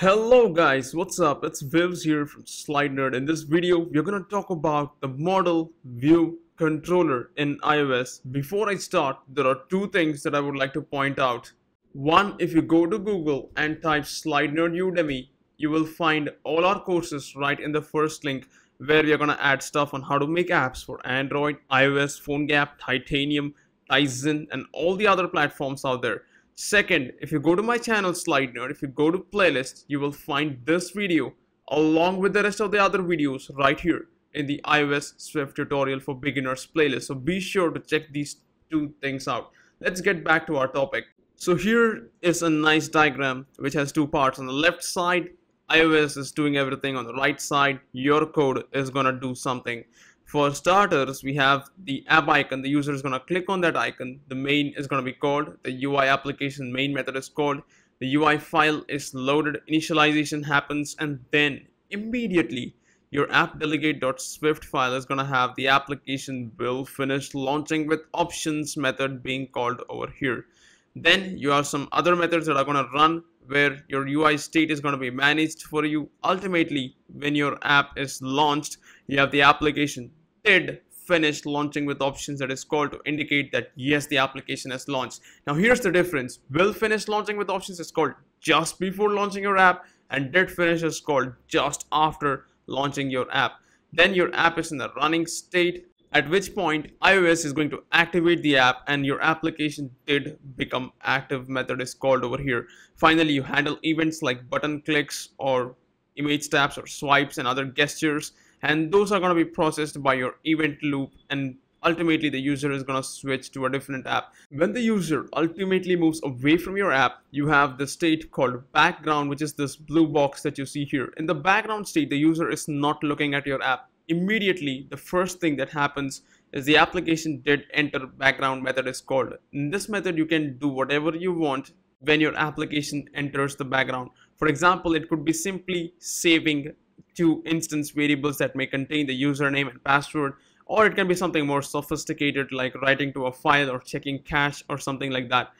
Hello guys, what's up? It's Vivz here from Slide Nerd. In this video, we're gonna talk about the model view controller in iOS. Before I start, there are two things that I would like to point out. One, if you go to Google and type Slide Nerd Udemy, you will find all our courses right in the first link where we're gonna add stuff on how to make apps for Android, iOS, PhoneGap, Titanium, Tizen, and all the other platforms out there. Second, if you go to my channel Slide Nerd, if you go to playlist, you will find this video along with the rest of the other videos right here in the iOS Swift tutorial for beginners playlist. So be sure to check these two things out. Let's get back to our topic. So here is a nice diagram which has two parts. On the left side, iOS is doing everything. On the right side, your code is gonna do something. For starters, we have the app icon. The user is going to click on that icon. The main is going to be called. The UI application main method is called. The UI file is loaded. Initialization happens and then immediately your app delegate.swift file is going to have the application will finish launching with options method being called over here. Then you have some other methods that are going to run where your UI state is going to be managed for you. Ultimately, when your app is launched, you have the application did finish launching with options that is called to indicate that yes the application has launched. Now here's the difference. Will finish launching with options is called just before launching your app and did finish is called just after launching your app. Then your app is in the running state at which point iOS is going to activate the app and your application did become active method is called over here. Finally, you handle events like button clicks or image taps or swipes and other gestures and those are going to be processed by your event loop and ultimately the user is going to switch to a different app. When the user ultimately moves away from your app, you have the state called background, which is this blue box that you see here. In the background state, the user is not looking at your app. Immediately, the first thing that happens is the application did enter background method is called. In this method, you can do whatever you want when your application enters the background. For example, it could be simply saving two instance variables that may contain the username and password or it can be something more sophisticated like writing to a file or checking cache or something like that.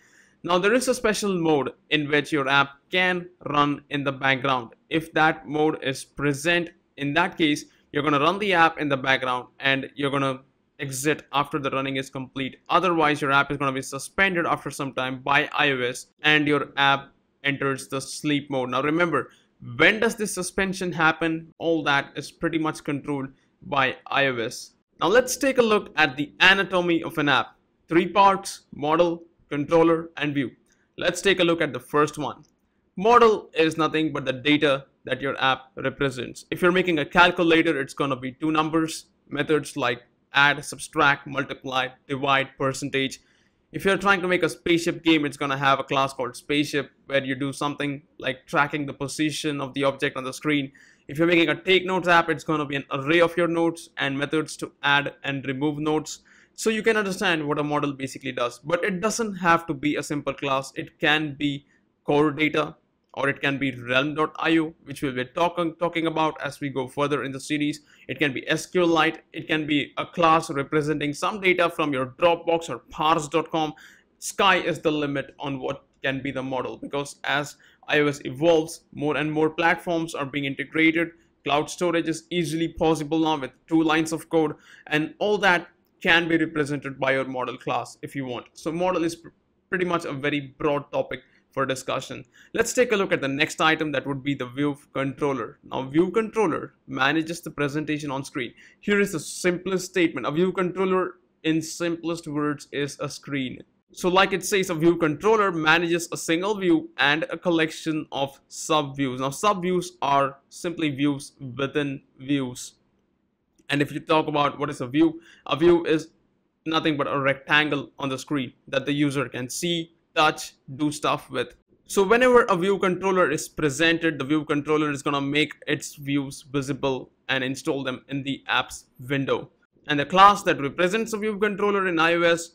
Now there is a special mode in which your app can run in the background. If that mode is present, in that case, you're going to run the app in the background and you're going to exit after the running is complete. Otherwise, your app is going to be suspended after some time by iOS and your app enters the sleep mode. Now remember, when does this suspension happen? All that is pretty much controlled by iOS. Now let's take a look at the anatomy of an app. Three parts, model, controller, and view. Let's take a look at the first one. Model is nothing but the data that your app represents. If you're making a calculator, it's going to be two numbers, methods like add, subtract, multiply, divide, percentage, if you're trying to make a spaceship game, it's going to have a class called spaceship where you do something like tracking the position of the object on the screen. If you're making a take notes app, it's going to be an array of your notes and methods to add and remove notes. So you can understand what a model basically does. But it doesn't have to be a simple class. It can be core data or it can be realm.io which we'll be talking talking about as we go further in the series. It can be sqlite. It can be a class representing some data from your dropbox or parse.com sky is the limit on what can be the model because as ios evolves more and more platforms are being integrated. Cloud storage is easily possible now with two lines of code and all that can be represented by your model class if you want. So model is pr pretty much a very broad topic for discussion. Let's take a look at the next item that would be the view controller. Now view controller manages the presentation on screen. Here is the simplest statement. A view controller in simplest words is a screen. So like it says, a view controller manages a single view and a collection of subviews. Now subviews are simply views within views. And if you talk about what is a view, a view is nothing but a rectangle on the screen that the user can see, touch, do stuff with. So whenever a view controller is presented, the view controller is going to make its views visible and install them in the apps window. And the class that represents a view controller in iOS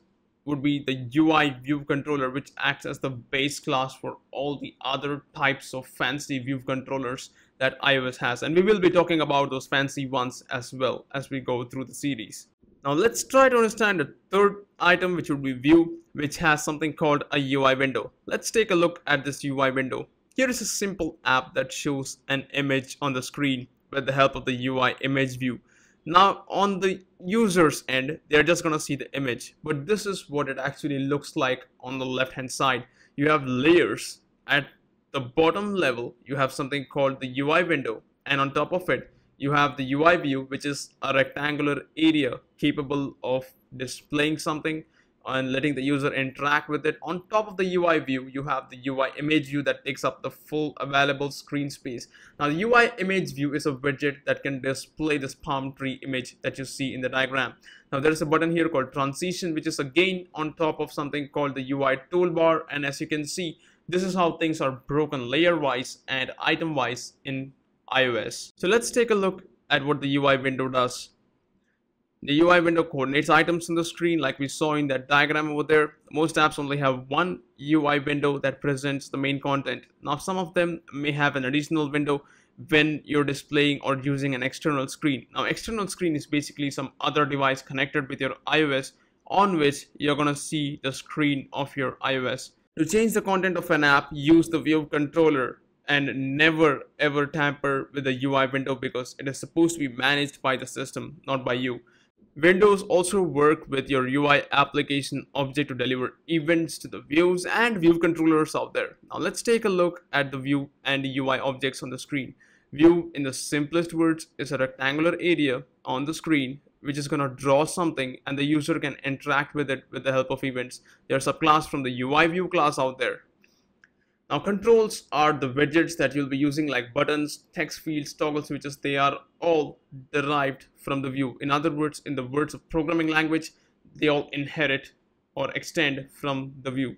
would be the UI view controller, which acts as the base class for all the other types of fancy view controllers that iOS has. And we will be talking about those fancy ones as well as we go through the series. Now let's try to understand the third item which would be view which has something called a UI window. Let's take a look at this UI window. Here is a simple app that shows an image on the screen with the help of the UI image view. Now on the user's end, they're just gonna see the image, but this is what it actually looks like on the left hand side. You have layers. At the bottom level, you have something called the UI window, and on top of it, you have the UI view, which is a rectangular area capable of displaying something and letting the user interact with it. On top of the UI view, you have the UI image view that takes up the full available screen space. Now the UI image view is a widget that can display this palm tree image that you see in the diagram. Now there is a button here called transition, which is again on top of something called the UI toolbar. And as you can see, this is how things are broken layer wise and item wise in iOS. So let's take a look at what the UI window does. The UI window coordinates items on the screen like we saw in that diagram over there. Most apps only have one UI window that presents the main content. Now some of them may have an additional window when you're displaying or using an external screen. Now external screen is basically some other device connected with your iOS on which you're gonna see the screen of your iOS. To change the content of an app, use the view controller and never ever tamper with the UI window because it is supposed to be managed by the system, not by you. Windows also work with your UI application object to deliver events to the views and view controllers out there. Now let's take a look at the view and UI objects on the screen. View in the simplest words is a rectangular area on the screen which is going to draw something and the user can interact with it with the help of events. There's a class from the UI view class out there. Now controls are the widgets that you'll be using like buttons, text fields, toggle switches. They are all derived from the view. In other words, in the words of programming language, they all inherit or extend from the view.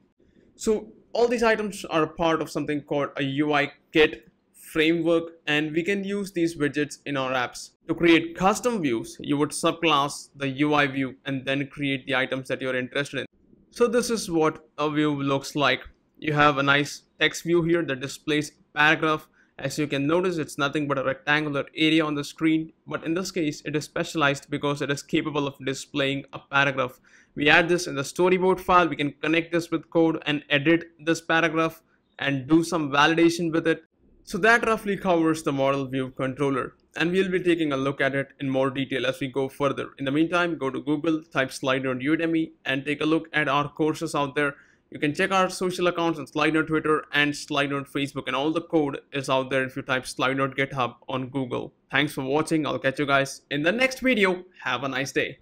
So all these items are a part of something called a UI kit framework and we can use these widgets in our apps. To create custom views, you would subclass the UI view and then create the items that you're interested in. So this is what a view looks like you have a nice text view here that displays paragraph. As you can notice it's nothing but a rectangular area on the screen but in this case it is specialized because it is capable of displaying a paragraph. We add this in the storyboard file. We can connect this with code and edit this paragraph and do some validation with it. So that roughly covers the model view controller and we'll be taking a look at it in more detail as we go further. In the meantime go to google type SlideNerd udemy and take a look at our courses out there you can check our social accounts on SlideNerd Twitter and SlideNerd Facebook and all the code is out there if you type SlideNerd GitHub on Google. Thanks for watching. I'll catch you guys in the next video. Have a nice day.